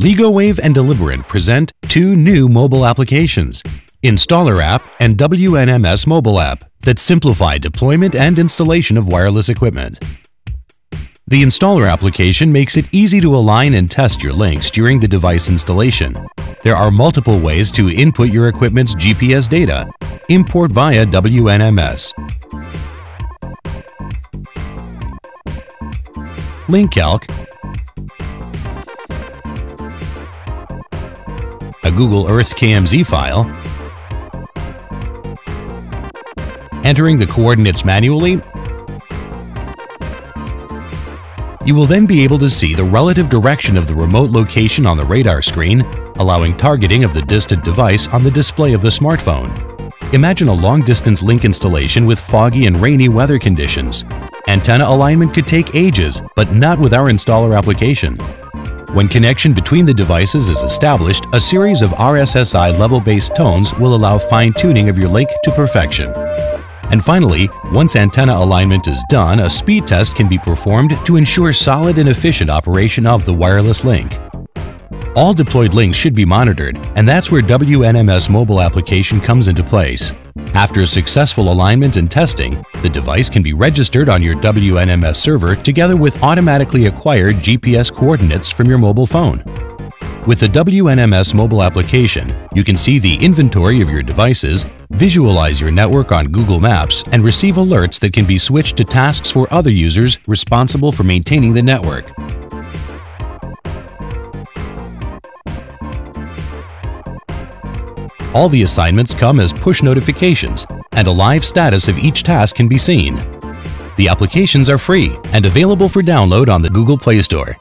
LigoWave and Deliberant present two new mobile applications, Installer App and WNMS Mobile App, that simplify deployment and installation of wireless equipment. The installer application makes it easy to align and test your links during the device installation. There are multiple ways to input your equipment's GPS data. Import via WNMS. Link a Google Earth KMZ file, entering the coordinates manually, you will then be able to see the relative direction of the remote location on the radar screen, allowing targeting of the distant device on the display of the smartphone. Imagine a long-distance link installation with foggy and rainy weather conditions. Antenna alignment could take ages, but not with our installer application. When connection between the devices is established, a series of RSSI level-based tones will allow fine-tuning of your link to perfection. And finally, once antenna alignment is done, a speed test can be performed to ensure solid and efficient operation of the wireless link. All deployed links should be monitored, and that's where WNMS mobile application comes into place. After successful alignment and testing, the device can be registered on your WNMS server together with automatically acquired GPS coordinates from your mobile phone. With the WNMS mobile application, you can see the inventory of your devices, visualize your network on Google Maps, and receive alerts that can be switched to tasks for other users responsible for maintaining the network. All the assignments come as push notifications, and a live status of each task can be seen. The applications are free and available for download on the Google Play Store.